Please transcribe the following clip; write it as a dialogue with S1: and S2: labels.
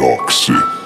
S1: Oxy.